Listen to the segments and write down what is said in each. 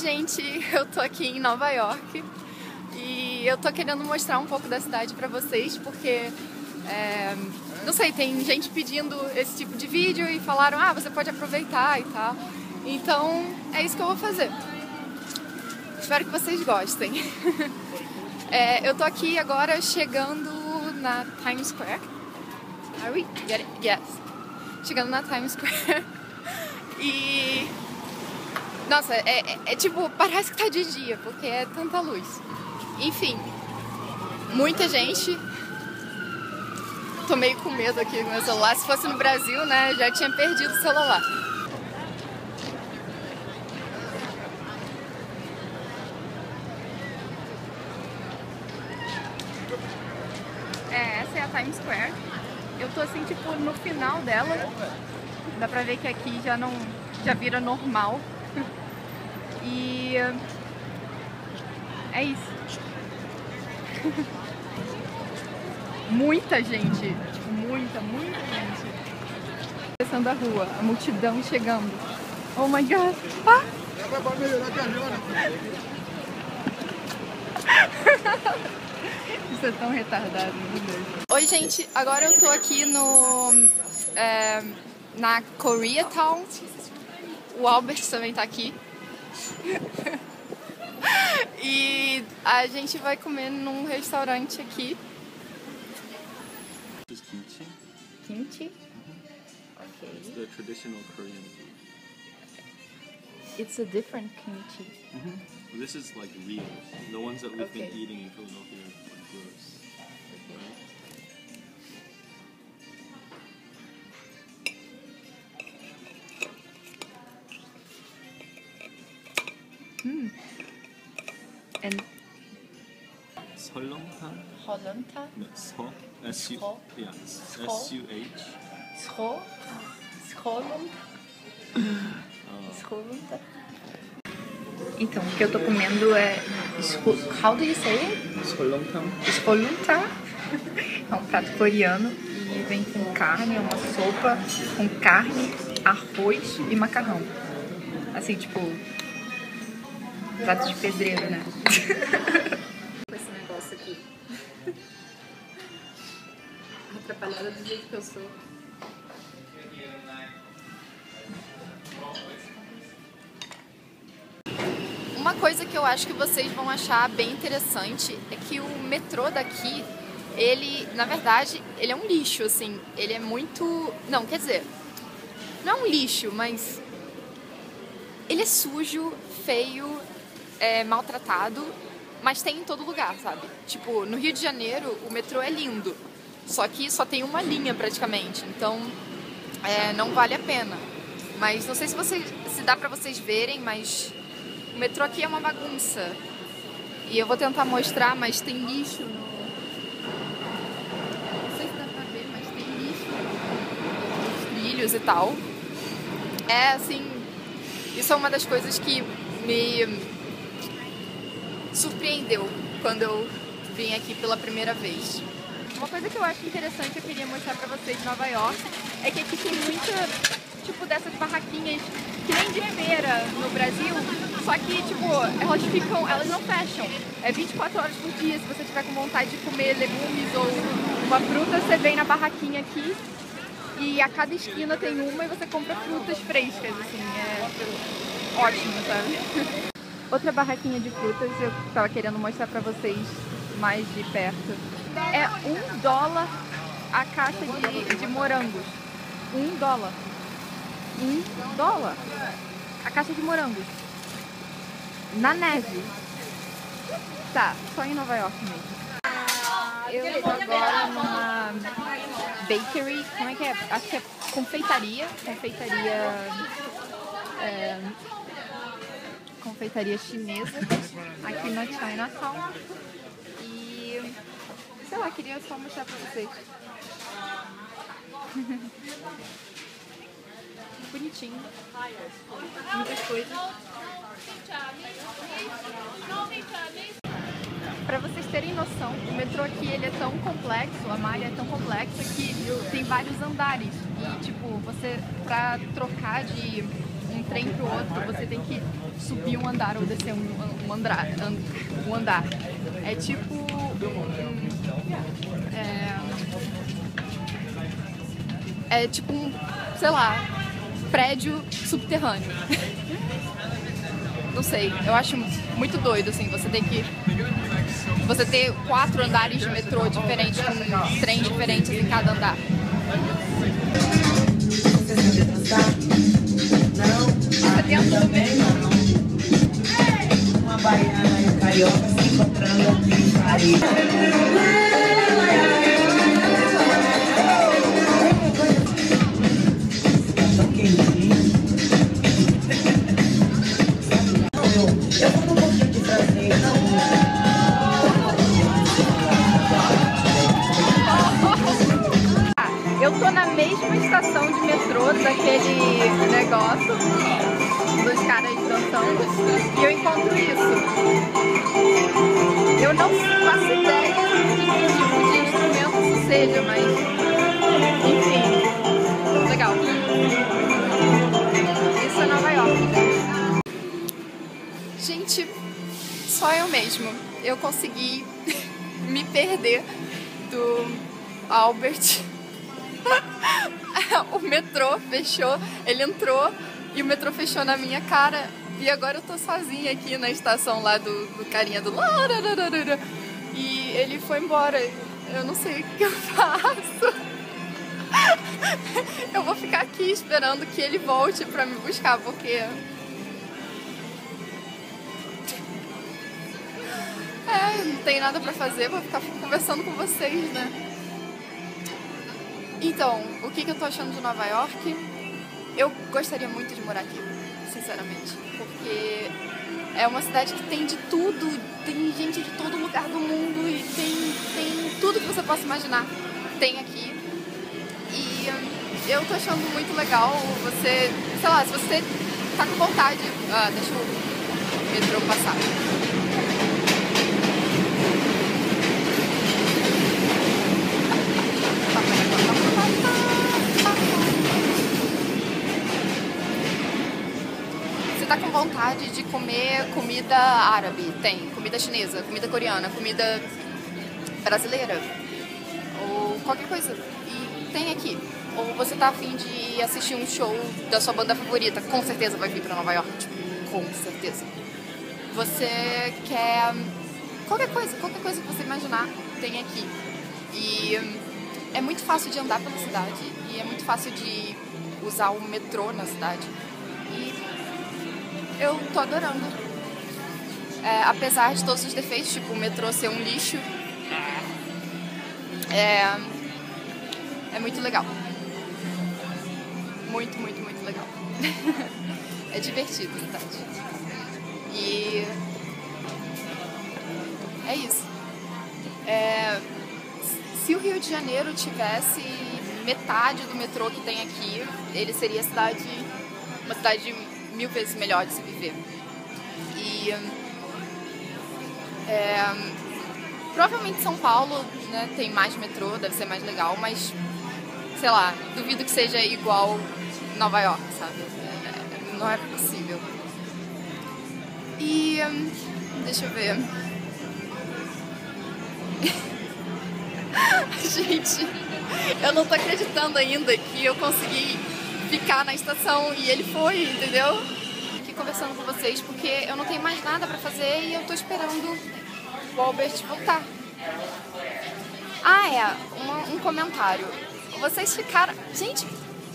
gente, eu tô aqui em Nova York e eu tô querendo mostrar um pouco da cidade pra vocês porque é, não sei, tem gente pedindo esse tipo de vídeo e falaram, ah, você pode aproveitar e tal. Então é isso que eu vou fazer. Espero que vocês gostem. é, eu tô aqui agora chegando na Times Square. Are we? Get it? Yes. Chegando na Times Square. e nossa, é, é, é, tipo, parece que tá de dia, porque é tanta luz. Enfim, muita gente. Tô meio com medo aqui no meu celular. Se fosse no Brasil, né, já tinha perdido o celular. É, essa é a Times Square. Eu tô assim, tipo, no final dela. Dá pra ver que aqui já não. já vira normal. E é isso. muita gente, tipo, muita, muita gente. Descendo a rua, a multidão chegando. Oh my god! Ah! Isso é tão retardado, meu Deus. Oi, gente, agora eu tô aqui no. É, na Koreatown. O Albert também tá aqui. e a gente vai comer num restaurante aqui. This is kimchi. Kimchi? It's Ok. the traditional Korean food. It's a different kimchi. This is like real. The ones that we've Okay. been eating in Philadelphia are gross. Holanta? Skå. Yeah. Então, o que eu tô comendo é... How do you say it? Skålunta. É um prato coreano e vem com carne, é uma sopa com carne, arroz e macarrão. Assim, tipo, prato de pedreiro, né? jeito que eu sou. Uma coisa que eu acho que vocês vão achar bem interessante é que o metrô daqui, ele, na verdade, ele é um lixo, assim. Ele é muito. Não, quer dizer, não é um lixo, mas. Ele é sujo, feio, é, maltratado, mas tem em todo lugar, sabe? Tipo, no Rio de Janeiro, o metrô é lindo, só que só tem uma linha praticamente, então é, não vale a pena. Mas não sei se, vocês, se dá pra vocês verem, mas o metrô aqui é uma bagunça. E eu vou tentar mostrar, mas tem lixo no. Não sei se dá pra ver, mas tem lixo nos trilhos e tal. É assim. Isso é uma das coisas que me surpreendeu quando eu vim aqui pela primeira vez. Uma coisa que eu acho interessante eu queria mostrar pra vocês de Nova York é que aqui tem muita, tipo, dessas barraquinhas que nem de feira no Brasil, só que, tipo, elas ficam, elas não fecham. É 24 horas por dia. Se você tiver com vontade de comer legumes ou uma fruta, você vem na barraquinha aqui e a cada esquina tem uma e você compra frutas frescas, assim, é ótimo, sabe? Outra barraquinha de frutas eu tava querendo mostrar pra vocês mais de perto. É um dólar a caixa de, de morangos. Um dólar. Um dólar. A caixa de morangos. Na neve. Tá, só em Nova York mesmo. Eu tô agora numa bakery, como é que é? Acho que é confeitaria. Confeitaria. é, confeitaria chinesa aqui na Chinatown. Sei lá, queria só mostrar pra vocês. Bonitinho. Muitas coisas. Pra vocês terem noção, o metrô aqui ele é tão complexo, a malha é tão complexa que tem vários andares. E tipo, você pra trocar de trem pro outro, você tem que subir um andar ou descer um, um andar. Um andar. É tipo. é, é tipo um, sei lá, prédio subterrâneo. Não sei, eu acho muito doido, assim, você tem que. Você ter quatro andares de metrô diferentes, com trens diferentes em cada andar. Dentro do metrô. Uma baiana e um carioca se encontrando aqui em Paris. Eu, tô na mesma estação de metrô daquele negócio dançando e eu encontro isso. Eu não faço ideia de que tipo de instrumento isso seja, mas enfim, legal. Isso é Nova York. Gente, só eu mesmo. Eu consegui me perder do Albert. o metrô fechou, ele entrou e o metrô fechou na minha cara. E agora eu tô sozinha aqui na estação lá do, do carinha do. E ele foi embora. Eu não sei o que eu faço. Eu vou ficar aqui esperando que ele volte pra me buscar, porque. É, não tem nada pra fazer, vou ficar conversando com vocês, né? Então, o que, que eu tô achando de Nova York? Eu gostaria muito de morar aqui, sinceramente. Porque é uma cidade que tem de tudo, tem gente de todo lugar do mundo e tem, tem tudo que você possa imaginar. Tem aqui. E hum, eu tô achando muito legal você, sei lá, se você tá com vontade. Ah, deixa o metrô passar. Você tá com vontade de comer comida árabe? Tem. Comida chinesa, comida coreana, comida brasileira. Ou qualquer coisa. E tem aqui. Ou você tá afim de assistir um show da sua banda favorita? Com certeza vai vir pra Nova York. Tipo, com certeza. Você quer qualquer coisa, qualquer coisa que você imaginar, tem aqui. E hum, é muito fácil de andar pela cidade e é muito fácil de usar o metrô na cidade. E eu tô adorando. É, apesar de todos os defeitos, tipo o metrô ser um lixo, é, é muito legal. Muito, muito, muito legal. é divertido, na verdade. E é isso. É, se o Rio de Janeiro tivesse metade do metrô que tem aqui, ele seria cidade, uma cidade mil vezes melhor de se viver. E é, provavelmente São Paulo né, tem mais metrô, deve ser mais legal, mas sei lá, duvido que seja igual Nova York, sabe? É, não é possível. E deixa eu ver. Gente, eu não tô acreditando ainda que eu consegui ficar na estação e ele foi, entendeu? Aqui conversando com vocês porque eu não tenho mais nada pra fazer e eu tô esperando o Albert voltar. Ah, é, um, um comentário. Vocês ficaram. Gente,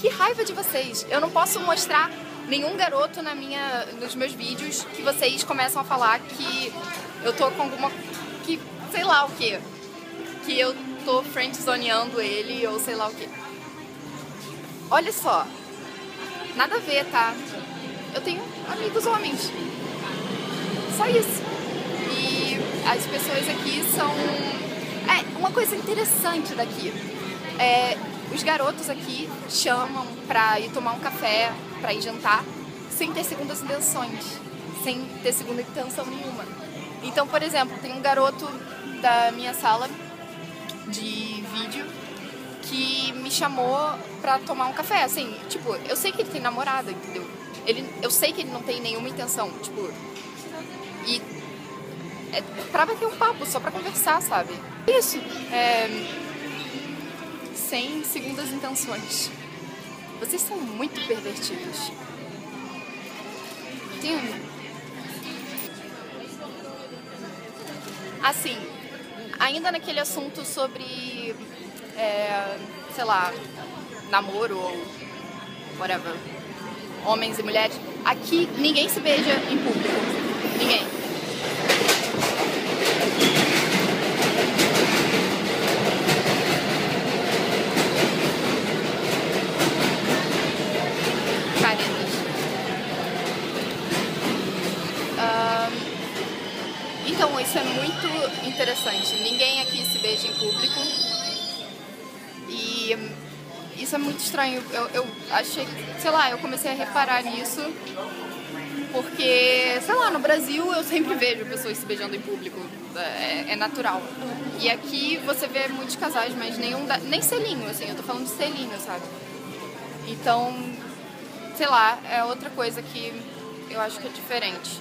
que raiva de vocês. Eu não posso mostrar nenhum garoto na minha, nos meus vídeos que vocês começam a falar que eu tô com alguma. que sei lá o que. Que eu tô friendzoneando ele ou sei lá o que. Olha só. Nada a ver, tá? Eu tenho amigos homens. Só isso. E as pessoas aqui são. É, uma coisa interessante daqui. É, os garotos aqui chamam pra ir tomar um café, pra ir jantar, sem ter segundas intenções. Sem ter segunda intenção nenhuma. Então, por exemplo, tem um garoto da minha sala de vídeo que me chamou pra tomar um café. Assim, tipo, eu sei que ele tem namorada, entendeu? Ele, eu sei que ele não tem nenhuma intenção, tipo. E é pra bater um papo, só pra conversar, sabe? Isso. É, sem segundas intenções. Vocês são muito pervertidos. Tem. Assim, ainda naquele assunto sobre. É, sei lá, namoro ou whatever. Homens e mulheres. Aqui ninguém se beija em público. Ninguém. Caretas. Ahn, então, isso é muito interessante. Ninguém aqui se beija em público. E hum, isso é muito estranho. Eu, eu achei, sei lá, eu comecei a reparar nisso. Porque, sei lá, no Brasil eu sempre vejo pessoas se beijando em público. É, é natural. E aqui você vê muitos casais, mas nenhum. da- nem selinho, assim, eu tô falando de selinho, sabe? Então, sei lá, é outra coisa que eu acho que é diferente.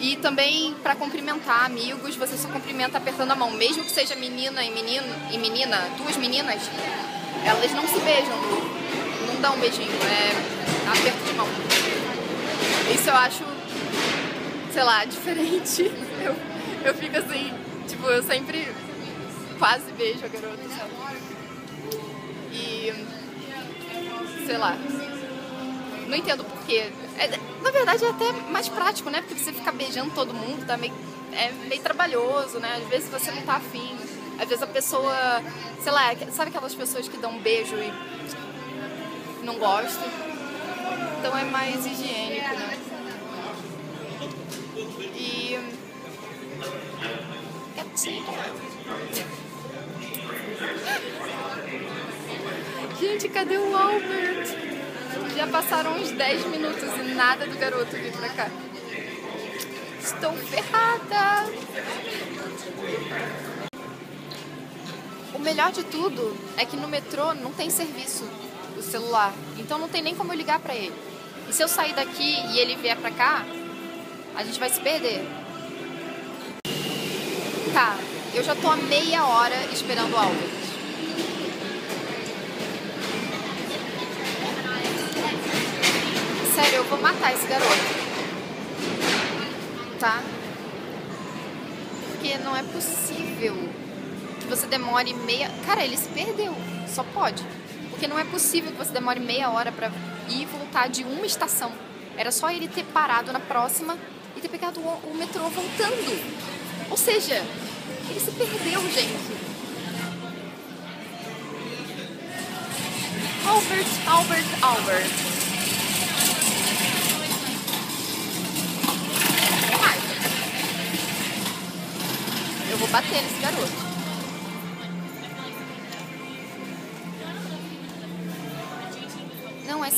E também para cumprimentar amigos, você só cumprimenta apertando a mão, mesmo que seja menina e menino e menina, duas meninas, elas não se beijam, não dão um beijinho, é aperto de mão. Isso eu acho, sei lá, diferente. Eu, eu fico assim, tipo, eu sempre quase beijo a garota? E sei lá, não entendo porquê. É, na verdade é até mais prático, né? Porque você ficar beijando todo mundo tá meio, é meio trabalhoso, né? Às vezes você não tá afim. Às vezes a pessoa, sei lá, sabe aquelas pessoas que dão um beijo e não gostam? Então é mais higiênico, né? E. Gente, cadê o Albert? Já passaram uns 10 minutos e nada do garoto vir pra cá. Estou ferrada! O melhor de tudo é que no metrô não tem serviço do celular, então não tem nem como eu ligar pra ele. E se eu sair daqui e ele vier pra cá, a gente vai se perder. Tá, eu já tô há meia hora esperando o Albert. Sério, eu vou matar esse garoto. Tá? Porque não é possível você demore meia. Cara, ele se perdeu. Só pode. Porque não é possível que você demore meia hora pra ir e voltar de uma estação. Era só ele ter parado na próxima e ter pegado o, o metrô voltando. Ou seja, ele se perdeu, gente. Albert, Albert, Albert. Eu vou bater nesse garoto.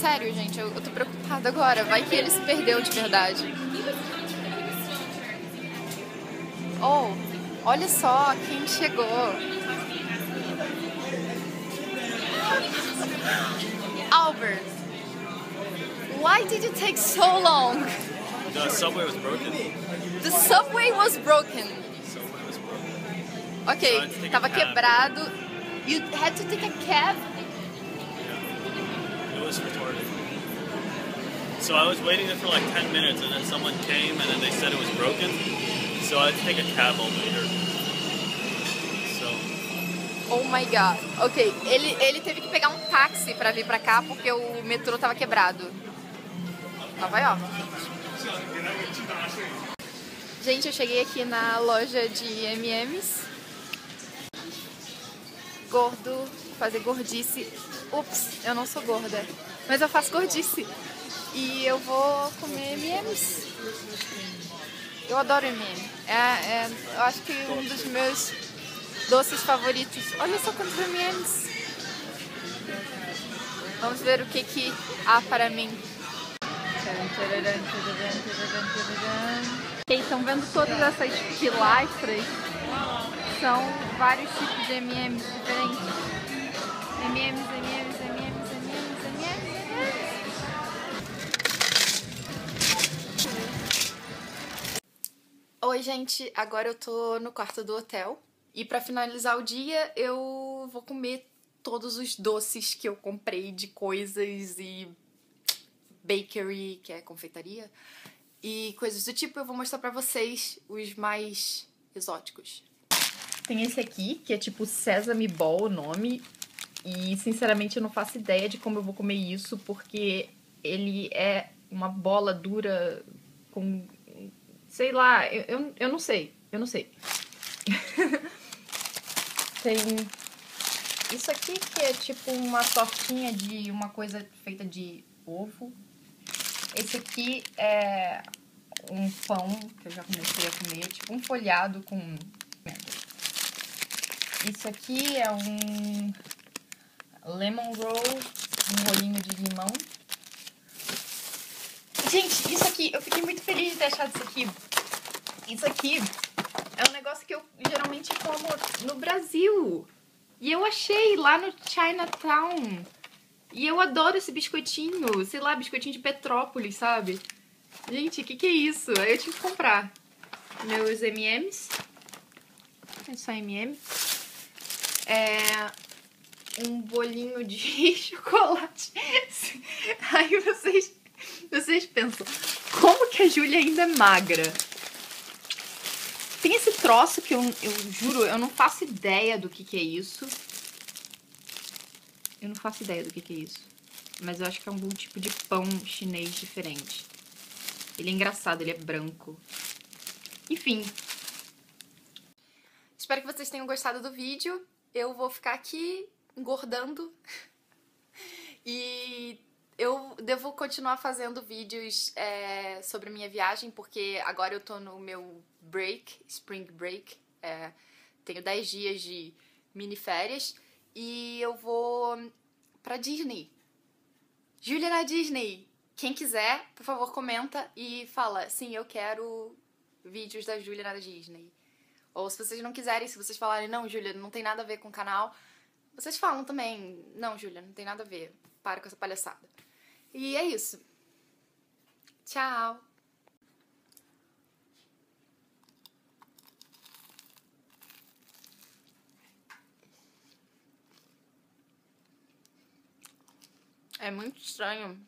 Sério, gente. Eu, eu tô preocupada agora. Vai que ele se perdeu de verdade. Oh, olha só quem chegou. Albert, why did it take so long? The subway was broken. The subway was broken. Subway was broken. Ok, So tava quebrado. You had to take a cab? Was retarded. So I was waiting there for like 10 minutes and then someone came and then they said it was broken. So I had to take a cab later. So, Oh my god. Ok, ele, ele teve que pegar um táxi pra vir pra cá porque o metrô tava quebrado. Nova York. Gente, eu cheguei aqui na loja de M&M's. Gordo, fazer gordice. Ups, eu não sou gorda, mas eu faço gordice. E eu vou comer M&M's. Eu adoro M&M. É, é, eu acho que um dos meus doces favoritos. Olha só quantos M&M's. Vamos ver o que que há para mim. Ok, estão vendo todas essas pilastras? São vários tipos de M&M's diferentes. Oi, gente. Agora eu tô no quarto do hotel. E para finalizar o dia, eu vou comer todos os doces que eu comprei de coisas e bakery, que é confeitaria, e coisas do tipo. Eu vou mostrar para vocês os mais exóticos. Tem esse aqui, que é tipo Sesame Ball o nome. E sinceramente eu não faço ideia de como eu vou comer isso, porque ele é uma bola dura com. Sei lá, eu, eu, eu não sei. Eu não sei. Tem isso aqui que é tipo uma tortinha de uma coisa feita de ovo. Esse aqui é um pão que eu já comecei a comer, tipo um folhado com Isso aqui é um lemon roll, um rolinho de limão. Gente, isso aqui, eu fiquei muito feliz de ter achado isso aqui. Isso aqui é um negócio que eu geralmente como no Brasil. E eu achei lá no Chinatown. E eu adoro esse biscoitinho. Sei lá, biscoitinho de Petrópolis, sabe? Gente, o que, que é isso? Aí eu tive que comprar. Meus M&M's. É só M&M. É... Um bolinho de chocolate. Aí vocês, vocês pensam, como que a Júlia ainda é magra? Tem esse troço que eu, eu juro, eu não faço ideia do que, que é isso. Eu não faço ideia do que, que é isso. Mas eu acho que é um tipo de pão chinês diferente. Ele é engraçado, ele é branco. Enfim. Espero que vocês tenham gostado do vídeo. Eu vou ficar aqui engordando. e eu devo continuar fazendo vídeos é, sobre minha viagem, porque agora eu tô no meu break, spring break. É, tenho 10 dias de mini férias e eu vou pra Disney. Júlia na Disney! Quem quiser, por favor, comenta e fala, sim, eu quero vídeos da Júlia na Disney. Ou se vocês não quiserem, se vocês falarem, não, Júlia, não tem nada a ver com o canal, vocês falam também, não, Júlia, não tem nada a ver, para com essa palhaçada. E é isso. Tchau! É muito estranho.